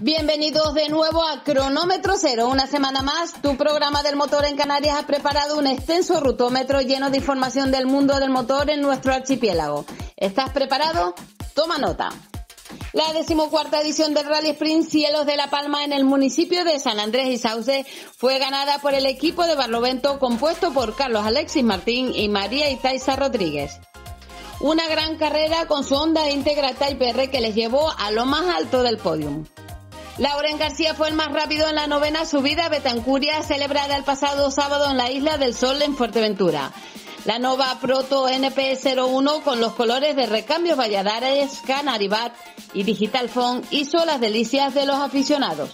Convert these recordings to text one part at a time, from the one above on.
Bienvenidos de nuevo a Cronómetro Cero. Una semana más, tu programa del motor en Canarias ha preparado un extenso rutómetro lleno de información del mundo del motor en nuestro archipiélago. ¿Estás preparado? Toma nota. La decimocuarta edición del Rally Sprint Cielos de la Palma en el municipio de San Andrés y Sauce fue ganada por el equipo de Barlovento compuesto por Carlos Alexis Martín y María Itaiza Rodríguez. Una gran carrera con su Honda Integra Type que les llevó a lo más alto del podium. Lauren García fue el más rápido en la novena subida a Betancuria, celebrada el pasado sábado en la Isla del Sol en Fuerteventura. La Nova Proto NP01 con los colores de recambios Valladares, Canaribat y Digital Phone hizo las delicias de los aficionados.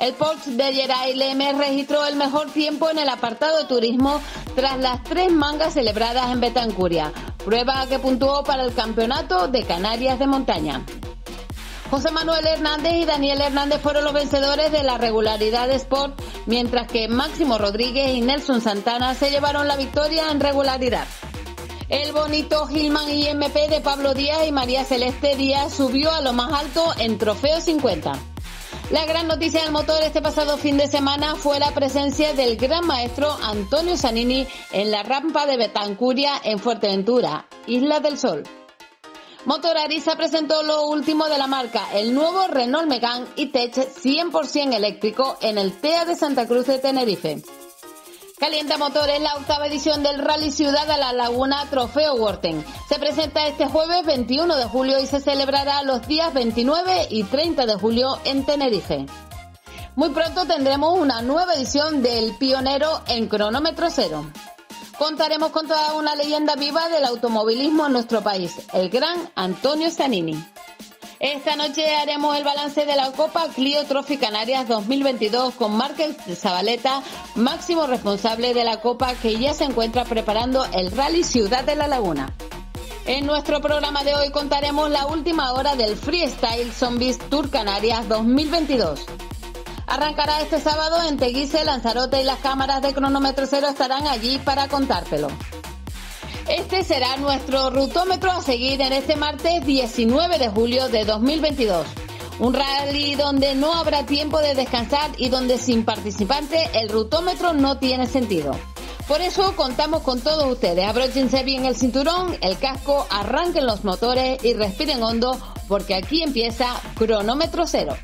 El Porsche de Geray Leme registró el mejor tiempo en el apartado de turismo tras las tres mangas celebradas en Betancuria, prueba que puntuó para el Campeonato de Canarias de Montaña. José Manuel Hernández y Daniel Hernández fueron los vencedores de la regularidad de Sport, mientras que Máximo Rodríguez y Nelson Santana se llevaron la victoria en regularidad. El bonito Gilman IMP de Pablo Díaz y María Celeste Díaz subió a lo más alto en Trofeo 50. La gran noticia del motor este pasado fin de semana fue la presencia del gran maestro Antonio Zanini en la rampa de Betancuria en Fuerteventura, Isla del Sol. Motor Arisa presentó lo último de la marca, el nuevo Renault Megane E-Tech 100% eléctrico en el TEA de Santa Cruz de Tenerife. Calienta Motores, la octava edición del Rally Ciudad a la Laguna Trofeo Worten. Se presenta este jueves 21 de julio y se celebrará los días 29 y 30 de julio en Tenerife. Muy pronto tendremos una nueva edición del Pionero en cronómetro cero. Contaremos con toda una leyenda viva del automovilismo en nuestro país, el gran Antonio Zanini. Esta noche haremos el balance de la Copa Clio Trophy Canarias 2022 con Márquez Zabaleta, máximo responsable de la Copa que ya se encuentra preparando el Rally Ciudad de la Laguna. En nuestro programa de hoy contaremos la última hora del Freestyle Zombies Tour Canarias 2022. Arrancará este sábado en Teguise, Lanzarote y las cámaras de cronómetro cero estarán allí para contártelo. Este será nuestro rutómetro a seguir en este martes 19 de julio de 2022. Un rally donde no habrá tiempo de descansar y donde sin participante el rutómetro no tiene sentido. Por eso contamos con todos ustedes. Abróchense bien el cinturón, el casco, arranquen los motores y respiren hondo porque aquí empieza cronómetro cero.